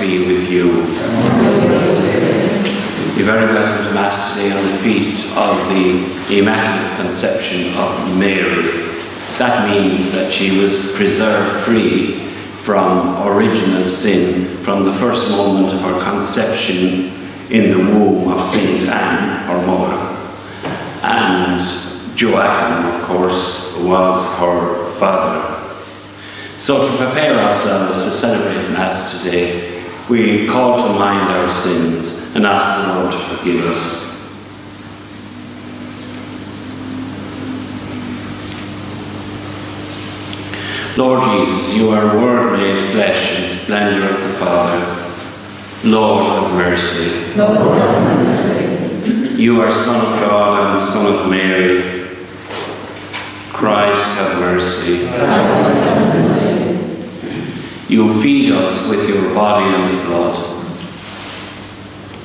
Be with you. You're very welcome to Mass today on the feast of the Immaculate Conception of Mary. That means that she was preserved free from original sin from the first moment of her conception in the womb of Saint Anne, her mother. And Joachim, of course, was her father. So to prepare ourselves to celebrate Mass today, we call to mind our sins and ask the Lord to forgive us. Lord Jesus, you are Word made flesh and splendour of the Father. Lord have mercy. Lord have mercy. You are Son of God and Son of Mary. Christ have mercy. Christ have mercy. You feed us with your body and blood.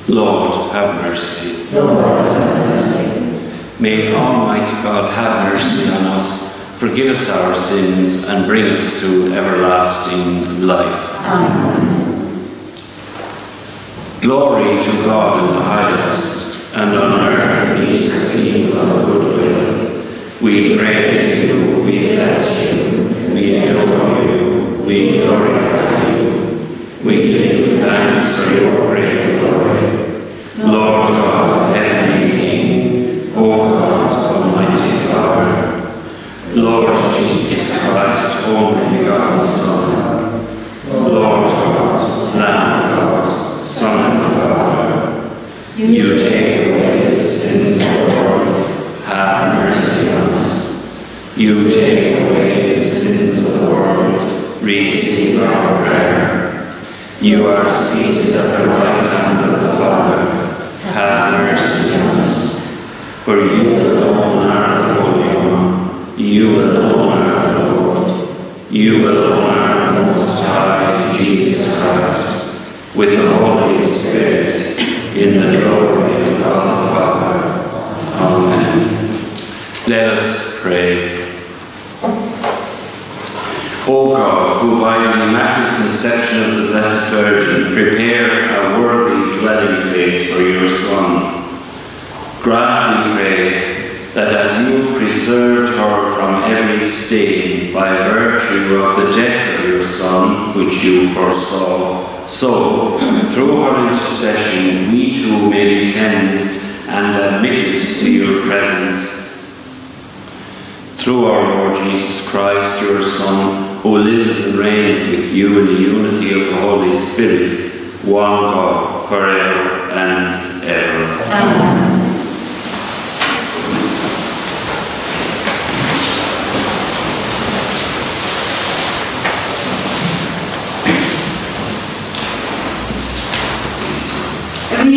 Lord, have mercy. Lord have mercy. May Almighty God have mercy on us, forgive us our sins, and bring us to everlasting life. Amen. Glory to God in the highest, and on earth peace and people goodwill. We praise you, we bless you, thanks for your great glory. Lord God, heavenly King, O God, Almighty Father, Lord Jesus Christ, only begotten Son, Lord God, Lamb of God, Son of God, you take away the sins of the world, have mercy on us. You take away the sins of the world, receive our prayer. You are seated at the right hand of the Father, have mercy on us. For you alone are the Holy One, you alone are the Lord, you alone are the Most High, Jesus Christ, with the Holy Spirit, in the glory of God the Father. Amen. Let us pray. O God, who by the Immaculate Conception of the Blessed Virgin prepared a worthy dwelling place for your Son, grant, we pray, that as you preserved her from every stain by virtue of the death of your Son, which you foresaw, so, through her intercession, we too may be cleansed and admitted to your presence. Through our Lord Jesus Christ, your Son, who lives and reigns with you in the unity of the Holy Spirit, one God, forever and ever. Amen.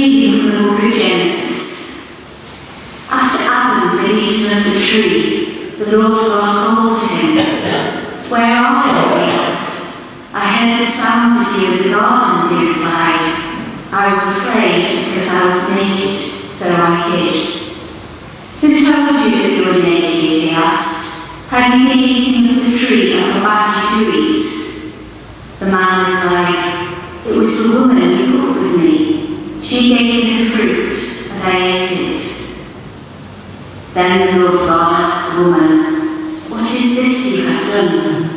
Reading from the book of Genesis. After Adam had eaten of the tree, the Lord God called to him, Where are you, asked. I heard the sound of you in the garden, he replied. I was afraid because I was naked, so I hid. Who told you that you were naked, he asked. Have you been eating of the tree I forbade you to eat? The man replied, It was the woman you put with me. She gave me the fruit, and I ate it. Then the Lord God asked the woman, What is this you have done?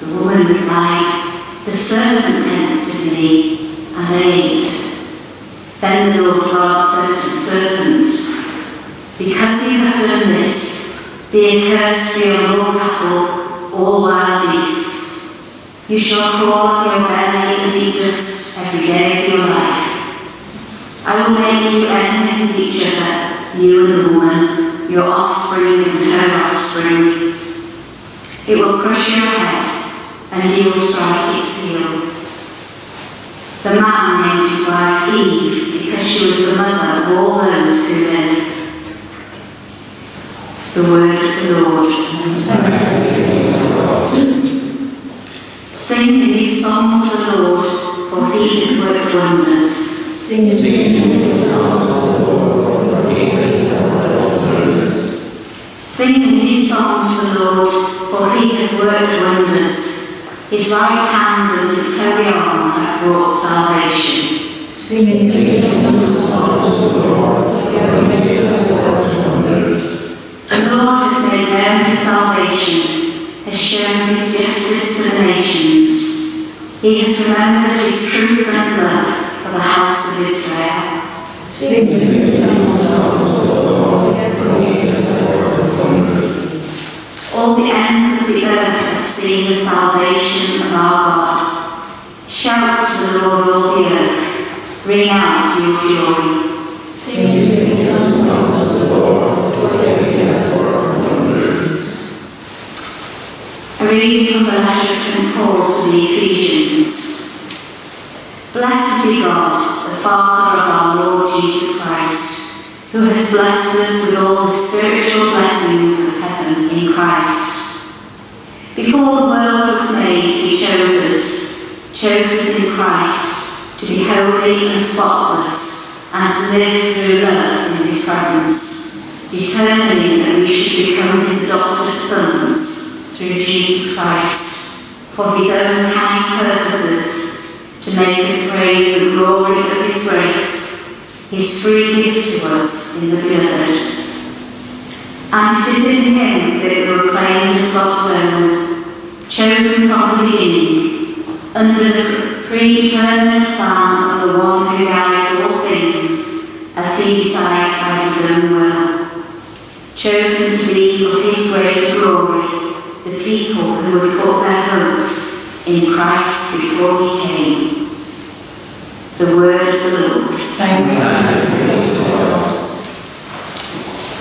The woman replied, The serpent tempted me, and I ate. Then the Lord God said to the serpent, Because you have done this, be accursed beyond all cattle, all wild beasts. You shall crawl on your belly and eat dust every day of your life. I will make you enemies of each other, you and the woman, your offspring and her offspring. It will crush your head, and you will strike its heel. The man named his wife Eve, because she was the mother of all those who lived. The word of the Lord. Sing a new song to the Lord, for he has worked wonders. Sing a Sing a new song to the Lord, for he has worked wonders. His right hand and his holy arm have brought salvation. Sing a new song to the Lord. The Lord has made known his salvation, has shown his justice to the nations. He has remembered his truth and love for the house of Israel. Sing. All the ends of the earth have seen the salvation of our God. Shout to the Lord, all the earth. Ring out your joy. Sing a new song to the Lord. A reading from the letter of St. Paul to the Ephesians. Blessed be God, the Father of our Lord Jesus Christ, who has blessed us with all the spiritual blessings of heaven in Christ. Before the world was made, he chose us, chose us in Christ, to be holy and spotless, and to live through love in his presence, determining that we should become his adopted sons through Jesus Christ, for his own kind purposes, to make us praise the glory of his grace, his free gift to us in the beloved. And it is in him that we were claimed as God's own, chosen from the beginning, under the predetermined plan of the one who guides all things, as he decides by his own will, chosen to be for his greater glory the people who had put their hopes in Christ before he came. The word of the Lord. Thanks.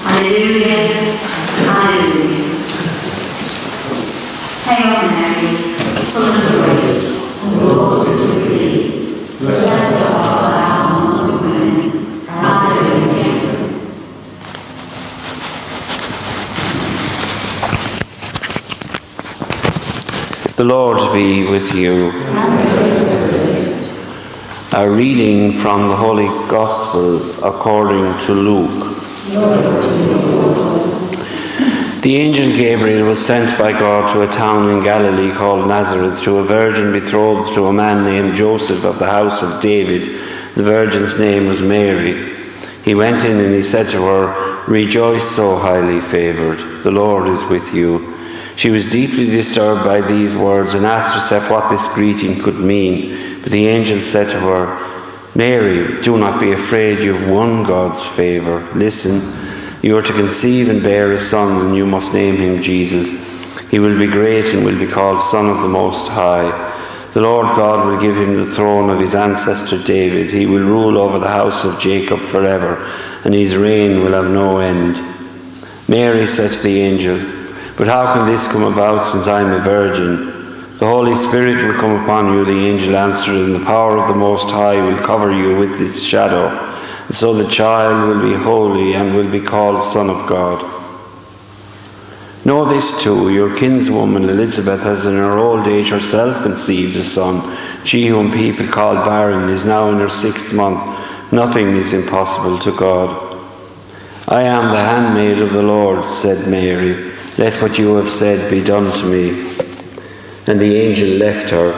Hallelujah. Hallelujah. Hail Mary, full of grace, the Lord is with thee. The Lord be with you. A reading from the Holy Gospel according to Luke. The angel Gabriel was sent by God to a town in Galilee called Nazareth to a virgin betrothed to a man named Joseph of the house of David. The virgin's name was Mary. He went in and he said to her, Rejoice, so highly favoured, the Lord is with you. She was deeply disturbed by these words and asked herself what this greeting could mean. But the angel said to her, Mary, do not be afraid, you have won God's favour. Listen, you are to conceive and bear a son, and you must name him Jesus. He will be great and will be called Son of the Most High. The Lord God will give him the throne of his ancestor David. He will rule over the house of Jacob forever, and his reign will have no end. Mary said to the angel, But how can this come about since I am a virgin? The Holy Spirit will come upon you, the angel answered, and the power of the Most High will cover you with its shadow. And so the child will be holy and will be called Son of God. Know this too, your kinswoman Elizabeth has in her old age herself conceived a son. She whom people call barren is now in her sixth month. Nothing is impossible to God. I am the handmaid of the Lord, said Mary. Let what you have said be done to me. And the angel left her.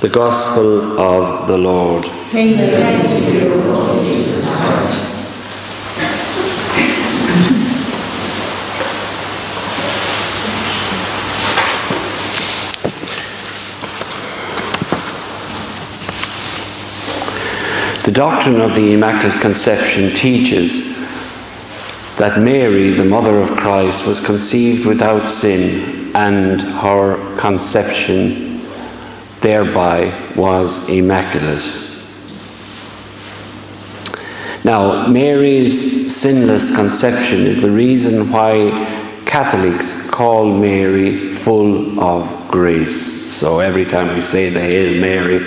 The Gospel of the Lord. To you, Lord Jesus Christ. The doctrine of the Immaculate Conception teaches that Mary, the mother of Christ, was conceived without sin and her conception thereby was immaculate. Now, Mary's sinless conception is the reason why Catholics call Mary full of grace. So every time we say the Hail Mary,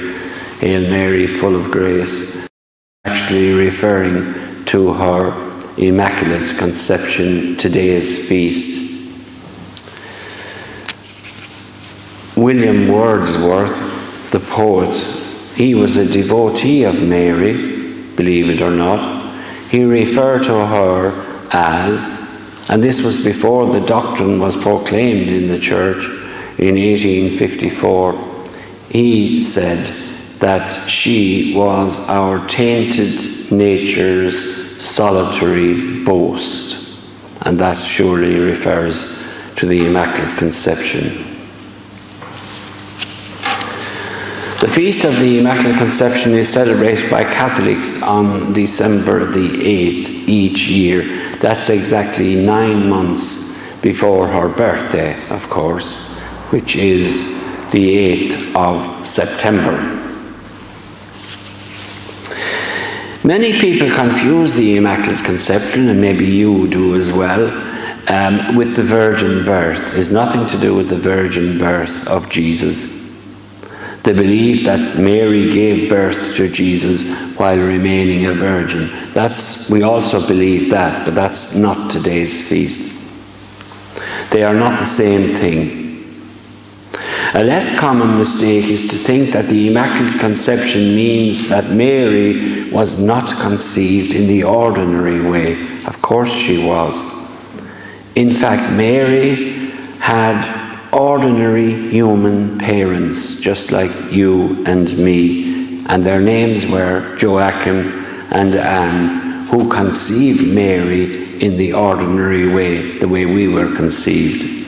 Hail Mary, full of grace, actually referring to her Immaculate Conception, today's feast. William Wordsworth, the poet, he was a devotee of Mary, believe it or not. He referred to her as, and this was before the doctrine was proclaimed in the church in 1854, he said that she was our tainted nature's solitary boast. And that surely refers to the Immaculate Conception. The Feast of the Immaculate Conception is celebrated by Catholics on December the 8th each year. That's exactly nine months before her birthday, of course, which is the 8th of September. Many people confuse the Immaculate Conception, and maybe you do as well, um, with the virgin birth. It's nothing to do with the virgin birth of Jesus. They believe that Mary gave birth to Jesus while remaining a virgin. That's, we also believe that, but that's not today's feast. They are not the same thing. A less common mistake is to think that the Immaculate Conception means that Mary was not conceived in the ordinary way. Of course she was. In fact, Mary had ordinary human parents, just like you and me, and their names were Joachim and Anne, who conceived Mary in the ordinary way, the way we were conceived.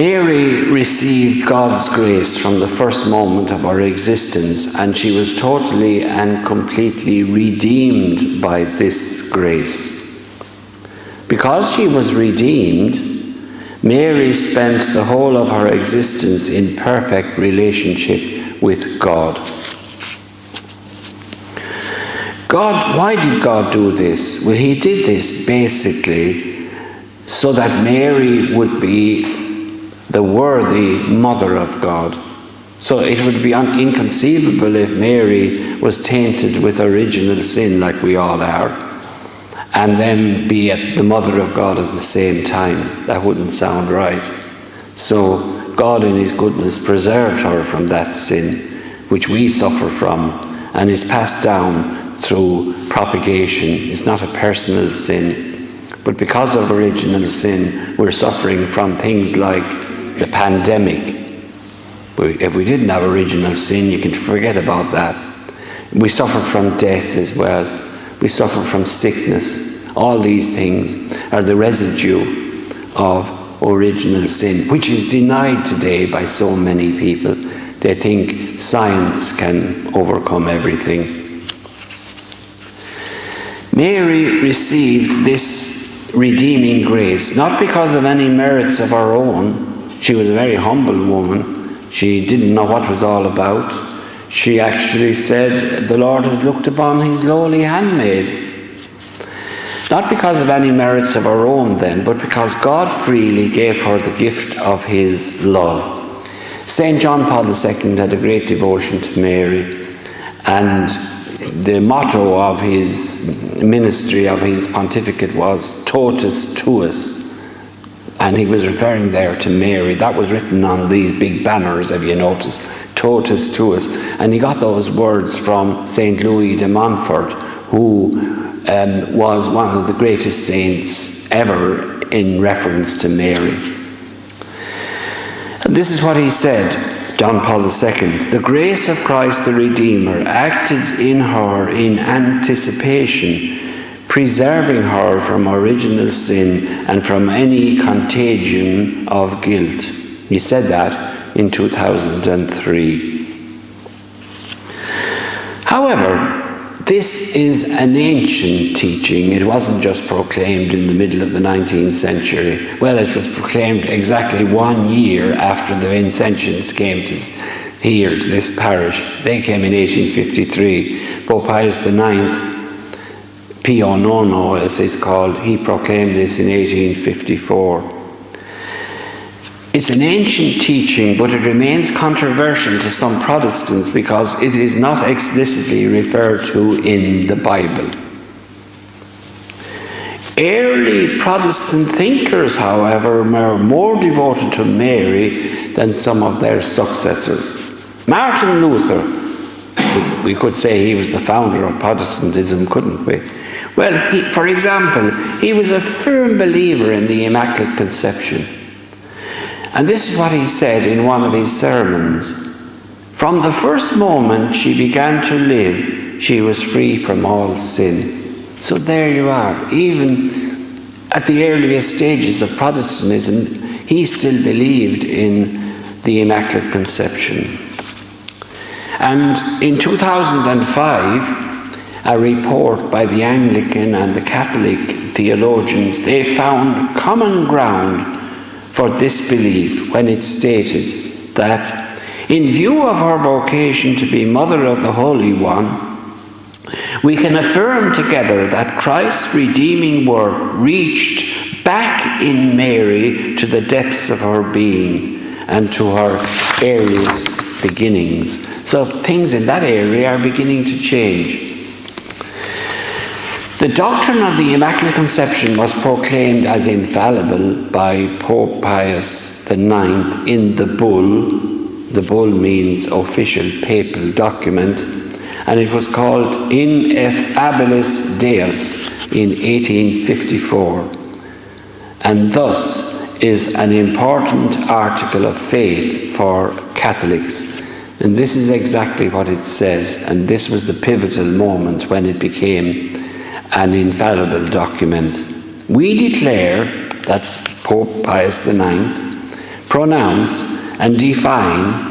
Mary received God's grace from the first moment of her existence, and she was totally and completely redeemed by this grace. Because she was redeemed, Mary spent the whole of her existence in perfect relationship with God. God, why did God do this? Well, He did this basically so that Mary would be the worthy mother of God. So it would be inconceivable if Mary was tainted with original sin like we all are and then be at the mother of God at the same time. That wouldn't sound right. So God, in His goodness, preserved her from that sin, which we suffer from, and is passed down through propagation. It's not a personal sin, but because of original sin, we're suffering from things like the pandemic. If we didn't have original sin, you can forget about that. We suffer from death as well. We suffer from sickness. All these things are the residue of original sin, which is denied today by so many people. They think science can overcome everything. Mary received this redeeming grace not because of any merits of her own. She was a very humble woman. She didn't know what was all about. She actually said, The Lord has looked upon his lowly handmaid. Not because of any merits of her own, then, but because God freely gave her the gift of his love. St. John Paul II had a great devotion to Mary, and the motto of his ministry, of his pontificate, was Totus Tuus. And he was referring there to Mary. That was written on these big banners, if you notice totus tuus. And he got those words from St. Louis de Montfort, who um, was one of the greatest saints ever in reference to Mary. And this is what he said, John Paul II The grace of Christ the Redeemer acted in her in anticipation, preserving her from original sin and from any contagion of guilt. He said that in 2003. However, this is an ancient teaching. It wasn't just proclaimed in the middle of the 19th century. Well, it was proclaimed exactly one year after the Vincentians came to here to this parish. They came in 1853. Pope Pius IX, Pio IX as it's called, he proclaimed this in 1854. It's an ancient teaching, but it remains controversial to some Protestants because it is not explicitly referred to in the Bible. Early Protestant thinkers, however, were more devoted to Mary than some of their successors. Martin Luther, we could say he was the founder of Protestantism, couldn't we? Well, he, for example, he was a firm believer in the Immaculate Conception. And this is what he said in one of his sermons. From the first moment she began to live, she was free from all sin. So there you are. Even at the earliest stages of Protestantism, he still believed in the Immaculate Conception. And in 2005, a report by the Anglican and the Catholic theologians, they found common ground for this belief when it stated that in view of her vocation to be Mother of the Holy One, we can affirm together that Christ's redeeming work reached back in Mary to the depths of her being and to her earliest beginnings. So things in that area are beginning to change. The doctrine of the Immaculate Conception was proclaimed as infallible by Pope Pius IX in the bull. The bull means official papal document, and it was called Ineffabilis Deus in 1854, and thus is an important article of faith for Catholics. And this is exactly what it says, and this was the pivotal moment when it became an infallible document. We declare, that's Pope Pius IX, pronounce and define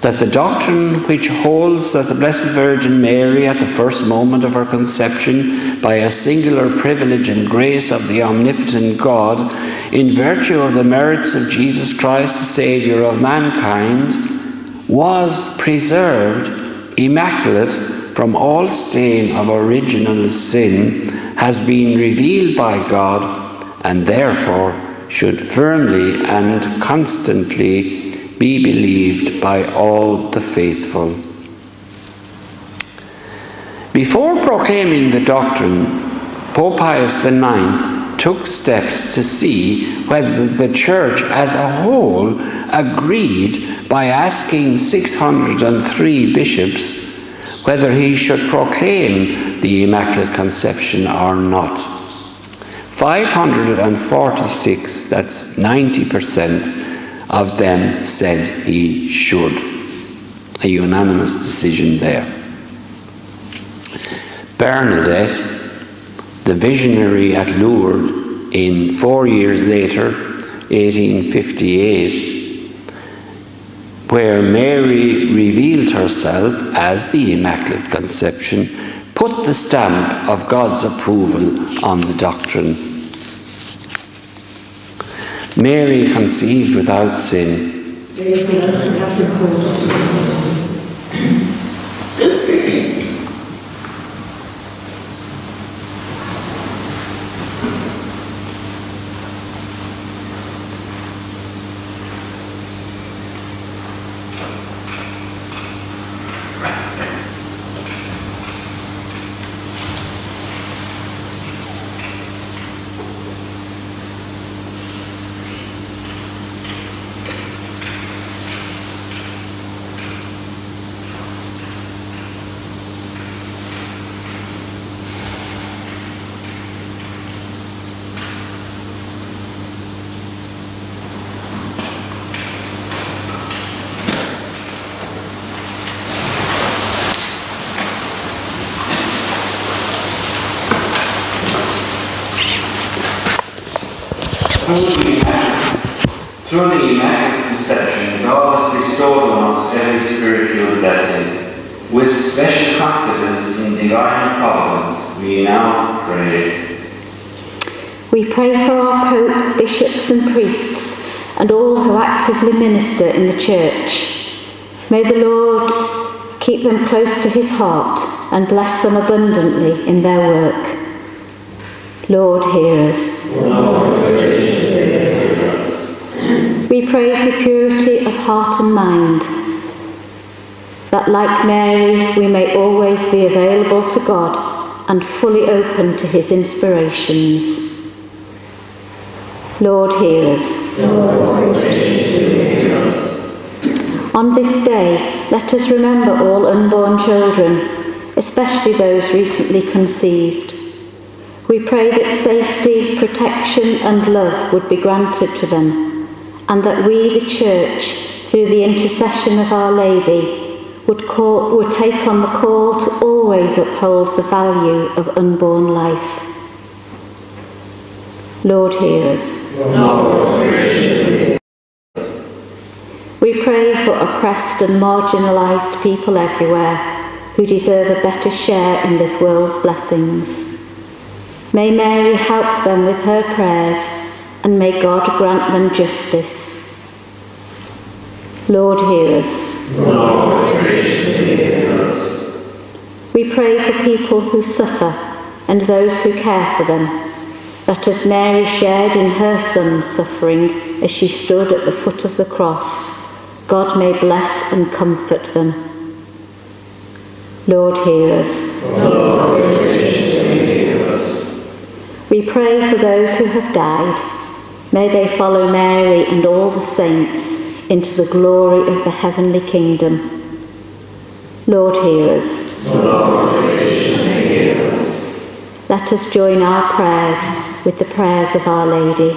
that the doctrine which holds that the Blessed Virgin Mary, at the first moment of her conception, by a singular privilege and grace of the omnipotent God, in virtue of the merits of Jesus Christ, the Saviour of mankind, was preserved immaculate from all stain of original sin has been revealed by God and therefore should firmly and constantly be believed by all the faithful. Before proclaiming the doctrine, Pope Pius IX took steps to see whether the Church as a whole agreed by asking 603 bishops whether he should proclaim the Immaculate Conception or not. 546, that's 90% of them said he should. A unanimous decision there. Bernadette, the visionary at Lourdes, in four years later, 1858, where Mary revealed herself as the Immaculate Conception, put the stamp of God's approval on the doctrine. Mary conceived without sin. Through the Immaculate Conception, God has bestowed on us every spiritual blessing. With special confidence in divine providence, we now pray. We pray for our Pope, bishops, and priests, and all who actively minister in the Church. May the Lord keep them close to his heart and bless them abundantly in their work. Lord, hear us. Lord, We pray for purity of heart and mind, that like Mary we may always be available to God and fully open to his inspirations. Lord, hear us. On this day, let us remember all unborn children, especially those recently conceived. We pray that safety, protection, and love would be granted to them, and that we, the Church, through the intercession of Our Lady, would, call, would take on the call to always uphold the value of unborn life. Lord, hear us. We pray for oppressed and marginalised people everywhere who deserve a better share in this world's blessings. May Mary help them with her prayers and may God grant them justice. Lord, hear us. Lord, graciously hear us. We pray for people who suffer and those who care for them, that as Mary shared in her son's suffering as she stood at the foot of the cross, God may bless and comfort them. Lord, hear us. Lord, graciously hear us. We pray for those who have died. May they follow Mary and all the saints into the glory of the heavenly kingdom. Lord, hear us. Let us join our prayers with the prayers of Our Lady.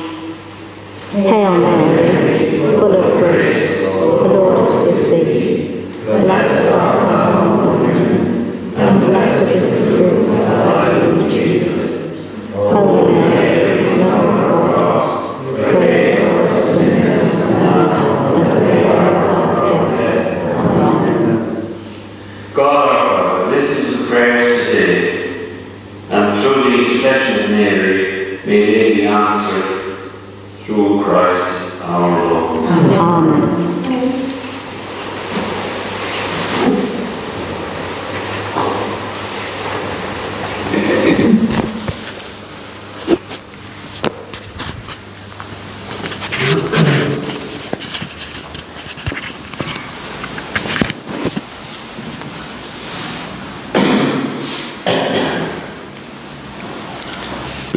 Hail Mary, full of grace, the Lord is with thee. Blessed art thou among women, and blessed is Christ our Lord. Amen.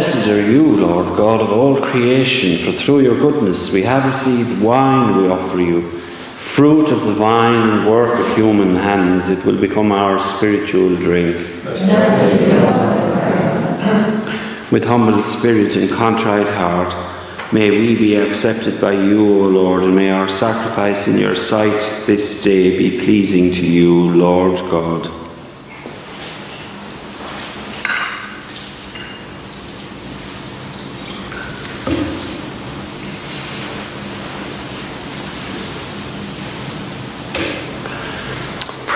Blessed are you, Lord God of all creation, for through your goodness we have received wine we offer you, fruit of the vine and work of human hands. It will become our spiritual drink. With humble spirit and contrite heart, may we be accepted by you, O Lord, and may our sacrifice in your sight this day be pleasing to you, Lord God.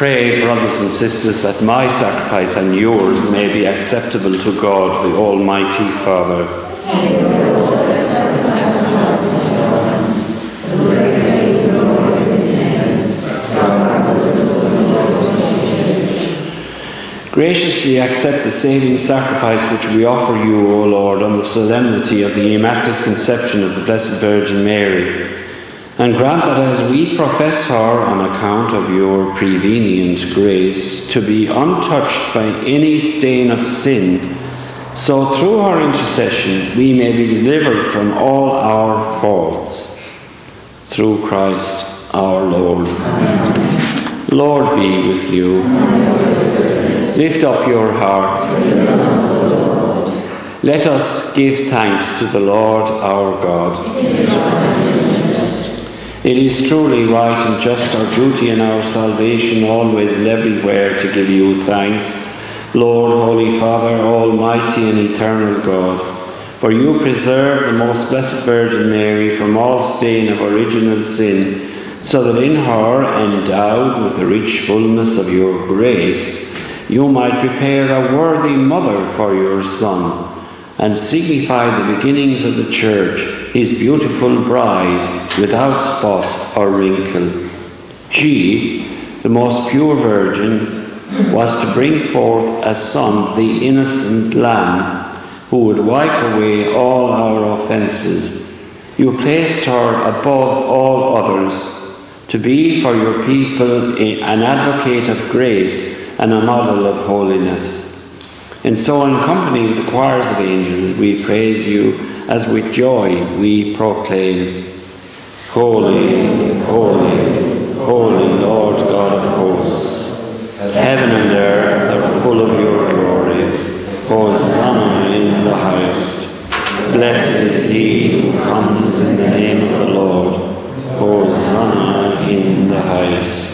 Pray, brothers and sisters, that my sacrifice and yours may be acceptable to God, the Almighty Father. Graciously accept the saving sacrifice which we offer you, O Lord, on the solemnity of the Immaculate Conception of the Blessed Virgin Mary. And grant that as we profess her on account of your prevenient grace to be untouched by any stain of sin, so through her intercession we may be delivered from all our faults. Through Christ our Lord. Lord be with you. Lift up your hearts. Let us give thanks to the Lord our God. It is truly right and just our duty and our salvation always and everywhere to give you thanks, Lord, Holy Father, Almighty and Eternal God, for you preserve the most blessed Virgin Mary from all stain of original sin, so that in her, endowed with the rich fullness of your grace, you might prepare a worthy mother for your Son, and signify the beginnings of the Church, his beautiful bride, without spot or wrinkle. She, the most pure Virgin, was to bring forth a son, the innocent Lamb, who would wipe away all our offences. You placed her above all others, to be for your people an advocate of grace and a model of holiness. And so, in company with the choirs of angels, we praise you as with joy we proclaim Holy, holy, holy Lord God of hosts. Heaven and earth are full of your glory. Hosanna in the highest. Blessed is he who comes in the name of the Lord. Hosanna in the highest.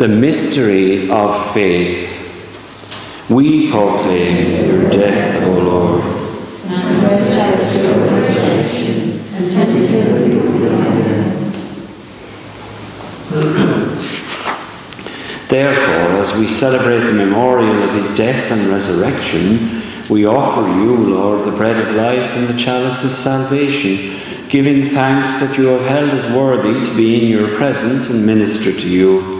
The mystery of faith. We proclaim your death, O Lord. Therefore, as we celebrate the memorial of his death and resurrection, we offer you, Lord, the bread of life and the chalice of salvation, giving thanks that you have held us worthy to be in your presence and minister to you.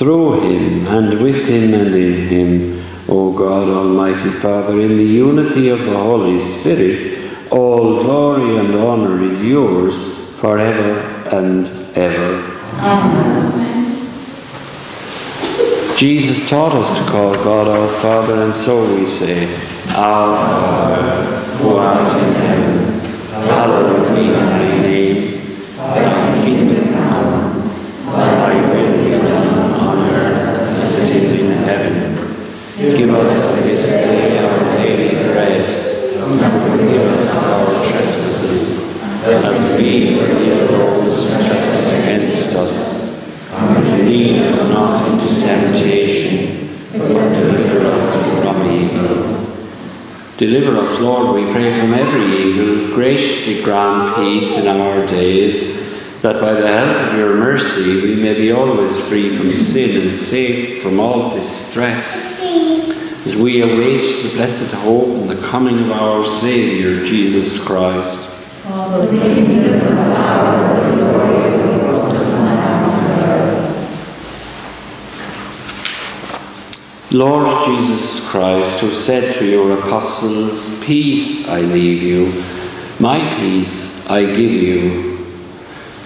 through him and with him and in him, O God Almighty Father, in the unity of the Holy Spirit, all glory and honour is yours forever and ever. Amen. Jesus taught us to call God our Father, and so we say, Our Father, who art in heaven, hallowed be thy name. Thy kingdom come, thy will be done as it is in heaven. Give us this day our daily bread, and forgive us our trespass against us. Lead us not into temptation, deliver us from evil. Deliver us, Lord, we pray, from every evil. Graciously grant peace in our days, that by the help of your mercy we may be always free from sin and safe from all distress. As we await the blessed hope and the coming of our Saviour, Jesus Christ. Lord Jesus Christ, who said to your apostles, Peace I leave you, my peace I give you.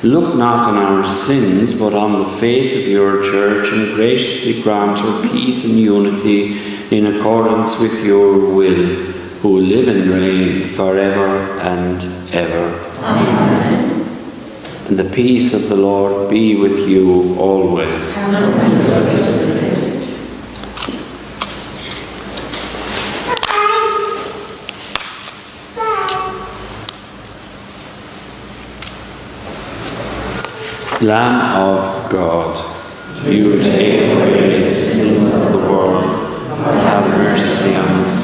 Look not on our sins, but on the faith of your church, and graciously grant her peace and unity in accordance with your will, who live and reign forever and ever. Amen. And the peace of the Lord be with you always. Lamb of God, you take away the sins of the world, have mercy on us.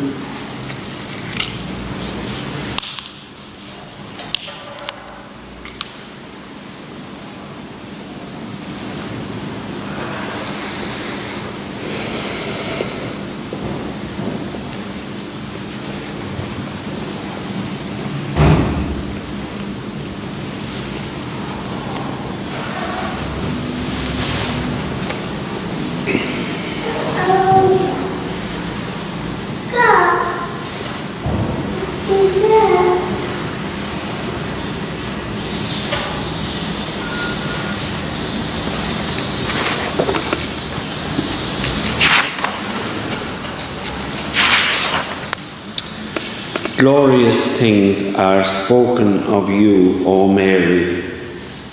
Things are spoken of you, O Mary,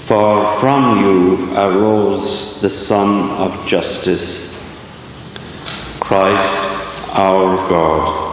for from you arose the Son of Justice, Christ our God.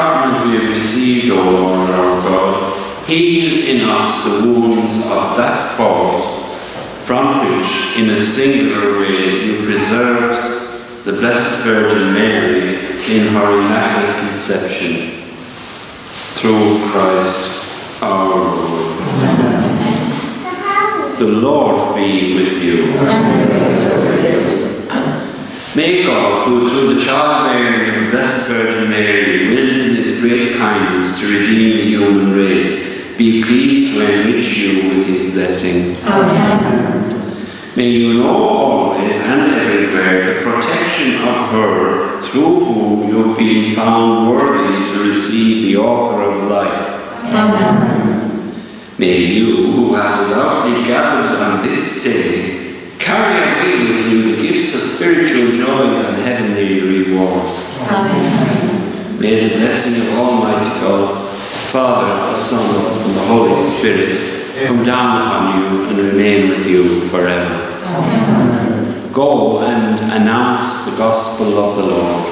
Sacrament we have received, O Lord our God, heal in us the wounds of that fault from which, in a singular way, you preserved the Blessed Virgin Mary in her Immaculate Conception. Through Christ our Lord. The Lord be with you. May God, who through the child Mary of the Blessed Virgin Mary willed in his great kindness to redeem the human race, be pleased to enrich you with his blessing. Amen. May you know always and everywhere the protection of her through whom you have been found worthy to receive the author of life. Amen. May you, who have devoutly gathered on this day, carry away with you the gifts of spiritual joys and heavenly rewards. Amen. May the blessing of Almighty God, Father, the Son, and the Holy Spirit come down upon you and remain with you forever. Amen. Go and announce the gospel of the Lord.